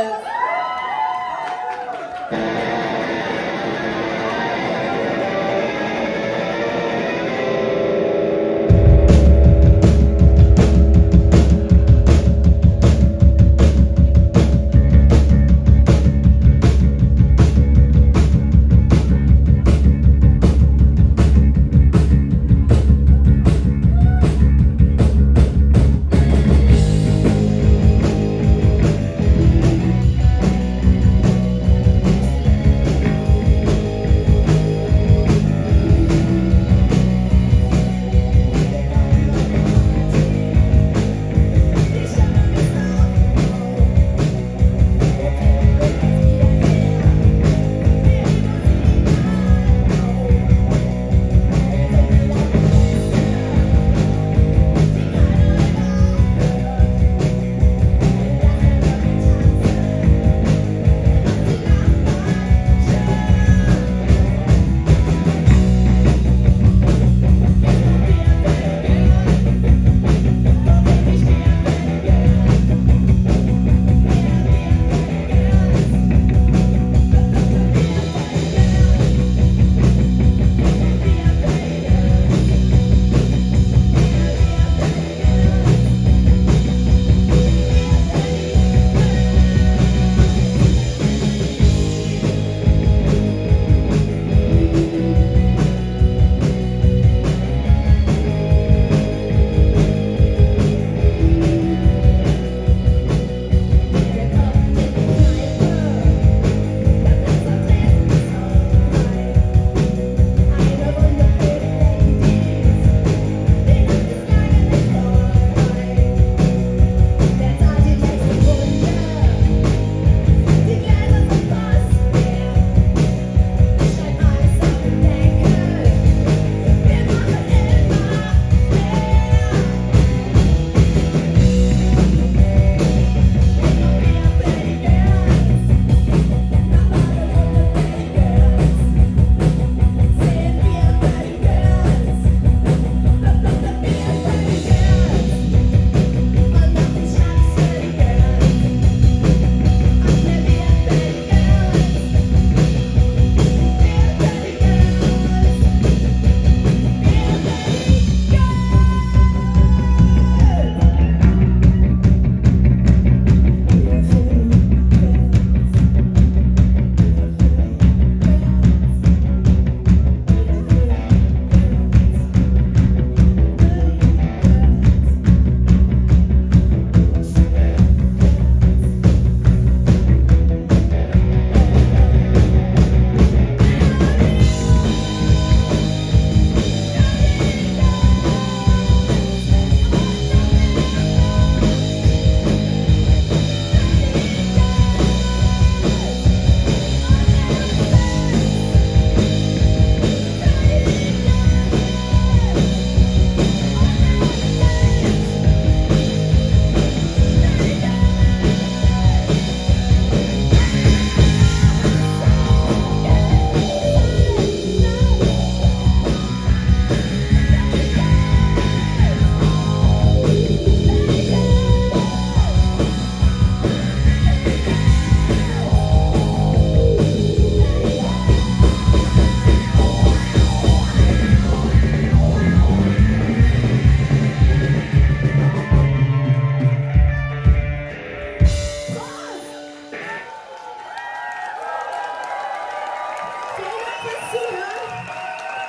Vegas.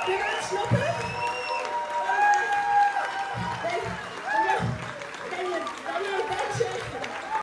Give it a Snow